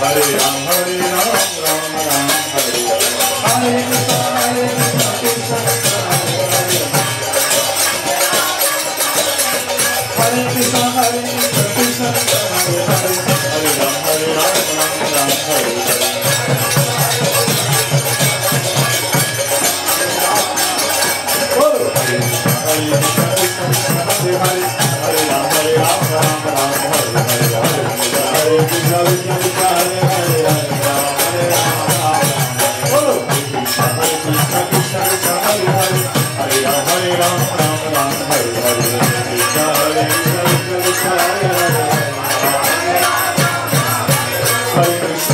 Hare Ram, Hare Ram, Ram, Hare Hare Hare Hare Hare. Hare Hare Hare Hare. Hare Hare Hare Hare. Hare Hare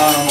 Sodom